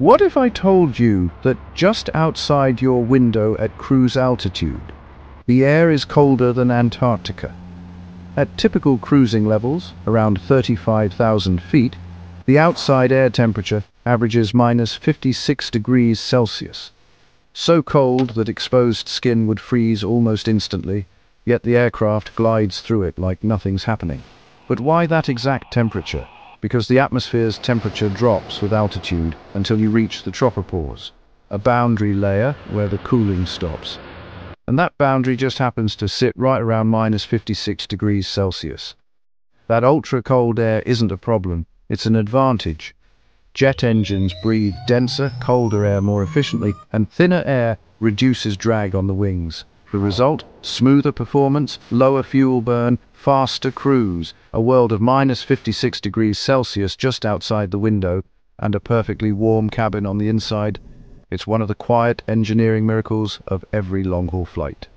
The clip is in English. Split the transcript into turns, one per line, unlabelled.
What if I told you that just outside your window at cruise altitude, the air is colder than Antarctica? At typical cruising levels, around 35,000 feet, the outside air temperature averages minus 56 degrees Celsius. So cold that exposed skin would freeze almost instantly, yet the aircraft glides through it like nothing's happening. But why that exact temperature? Because the atmosphere's temperature drops with altitude until you reach the tropopause, a boundary layer where the cooling stops. And that boundary just happens to sit right around minus 56 degrees Celsius. That ultra-cold air isn't a problem, it's an advantage. Jet engines breathe denser, colder air more efficiently, and thinner air reduces drag on the wings. The result? Smoother performance, lower fuel burn, faster cruise, a world of minus 56 degrees Celsius just outside the window, and a perfectly warm cabin on the inside. It's one of the quiet engineering miracles of every long-haul flight.